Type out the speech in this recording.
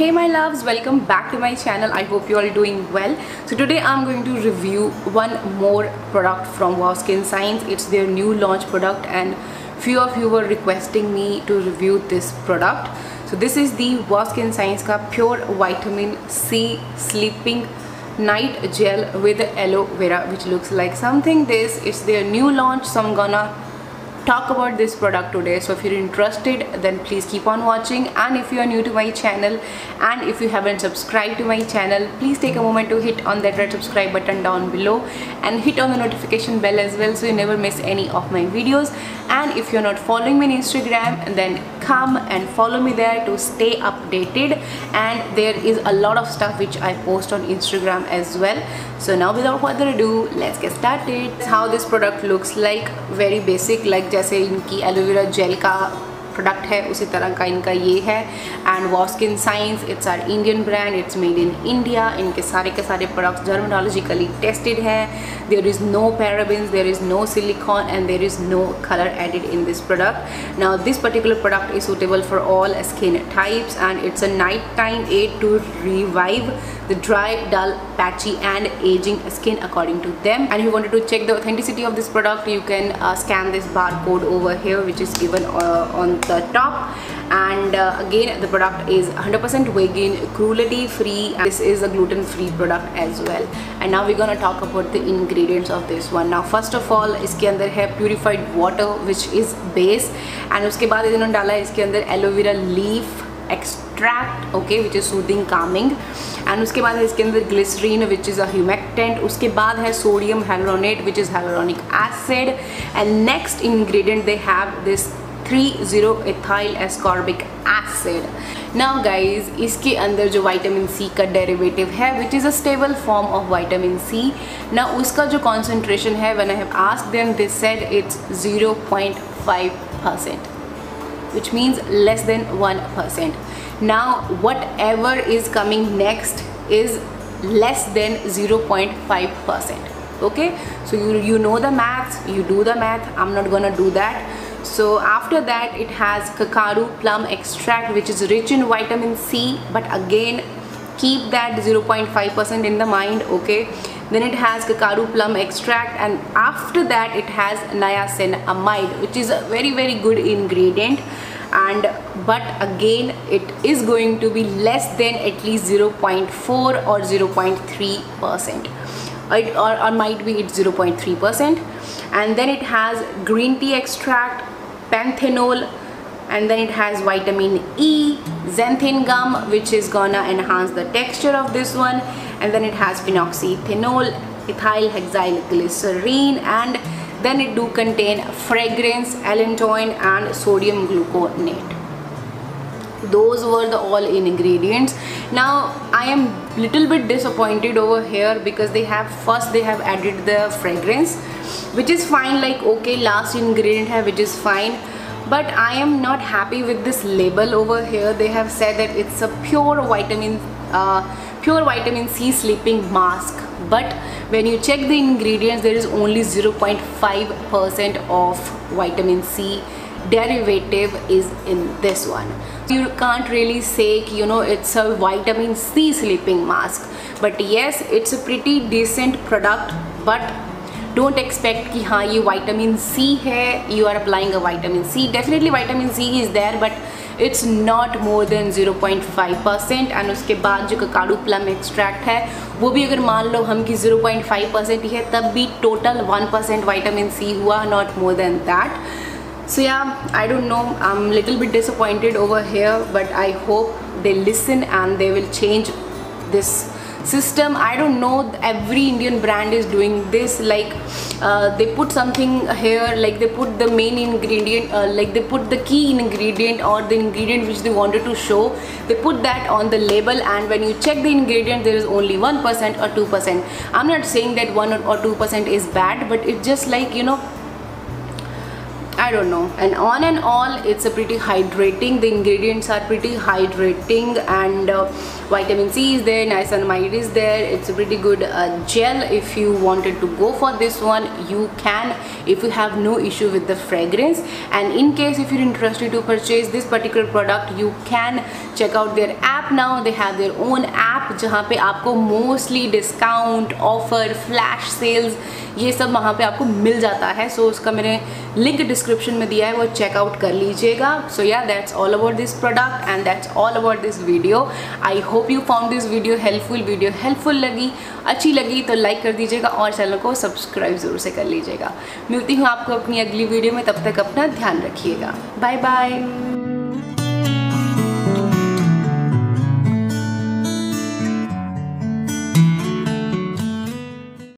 hey my loves welcome back to my channel. I hope you all doing well. So today i'm going to review one more product from wow skin science. It's their new launch product and few of you were requesting me to review this product. So this is the wow skin science ka pure vitamin c sleeping night gel with aloe vera which looks like something this. It's their new launch so i'm gonna talk about this product today. So if you're interested then please keep on watching. And if you are new to my channel and if you haven't subscribed to my channel please take a moment to hit on that red subscribe button down below and hit on the notification bell as well so you never miss any of my videos. And if you're not following me on Instagram then come and follow me there to stay updated. And there is a lot of stuff which I post on Instagram as well. So now without further ado let's get started. How this product looks like very basic like जैसे इनकी aloe vera gel का product है उसी तरह का इनका ये है। And wow skin science it's our Indian brand it's made in India इनके सारे के सारे प्रोडक्ट्स जर्मोलॉजिकली टेस्टेड है। There is no parabens there is no silicone and there is no colour added in this product now this particular product is suitable for all skin types and it's a night time aid to revive the dry, dull, patchy and aging skin according to them. And if you wanted to check the authenticity of this product, you can uh, scan this barcode over here which is given uh, the top. And uh, again, the product is 100% vegan, cruelty free. And this is a gluten free product as well. And now we're gonna talk about the ingredients of this one. Now first of all, इसके अंदर है purified water which is base. And उसके बाद इन्होंने डाला है इसके अंदर aloe vera leaf extract okay which is soothing calming and उसके बाद है इसके अंदर glycerin which is a humectant उसके बाद है sodium hyaluronate which is hyaluronic acid and next ingredient they have this three zero ethyl ascorbic acid now guys इसके अंदर जो वाइटामिन सी का डेरिवेटिव है which is a stable form of vitamin C ना उसका जो कॉन्सेंट्रेशन है one I have ask them this said it's zero point five percent which which means less than 1%. Now whatever is coming next is less than 0.5%. Okay, so you, you know the maths, you do the math, I'm not gonna do that. So after that it has Kakadu plum extract which is rich in vitamin C but again keep that 0.5% in the mind okay? Then it has Kakadu plum extract and after that it has niacinamide which is a very very good ingredient. And but again it is going to be less than at least 0.4 or 0.3 percent or, or might be it's 0.3 percent. And then it has green tea extract panthenol and then it has vitamin E, xanthan gum which is gonna enhance the texture of this one. And then it has phenoxyethanol, ethyl hexyl glycerine and then it do contain fragrance allantoin and sodium gluconate those were the all in ingredients. Now i am little bit disappointed over here because they have first they have added the fragrance which is fine like okay last ingredient have which is fine. But I am not happy with this label over here. They have said that it's a pure vitamin uh, pure vitamin C sleeping mask. But when you check the ingredients there is only 0.5% of vitamin C derivative is in this one you can't really say you know it's a vitamin C sleeping mask but yes it's a pretty decent product but don't expect कि हाँ ये vitamin C है you are applying a vitamin C definitely vitamin C is there but it's not more than 0.5 percent and उसके बाद जो ककाड़ू plum extract है वो भी अगर मान लो हम कि 0.5 परसेंट ही है तब भी टोटल 1 परसेंट वाइटामिन सी हुआ not more than that so yeah i don't know. I'm a little bit disappointed over here but i hope they listen and they will change this system. I don't know. Every indian brand is doing this. Like uh, they put something here like they put the main ingredient uh, like they put the key ingredient or the ingredient which they wanted to show. They put that on the label and when you check the ingredient there is only 1% or 2% i'm not saying that 1 or 2% is bad but it's just like you know I don't know. And on and all it's a pretty hydrating. The ingredients are pretty hydrating and uh, vitamin C is there niacinamide is there. It's a pretty good uh, gel. If you wanted to go for this one you can if you have no issue with the fragrance. And in case if you're interested to purchase this particular product you can check out their app now they have their own app जहाँ पे आपको mostly discount offer flash sales ये सब वहाँ पे आपको मिल जाता है। सो so, उसका मैंने लिंक डिस्क्रिप्शन में दिया है वो चेकआउट कर लीजिएगा। So yeah that's all about this product and that's all about this video I hope you found this video helpful video helpful लगी अच्छी लगी तो लाइक कर दीजिएगा और चैनल को सब्सक्राइब ज़रूर से कर लीजिएगा। मिलती हूँ आपको अपनी अगली वीडियो में तब तक अपना ध्यान रखिएगा। Bye bye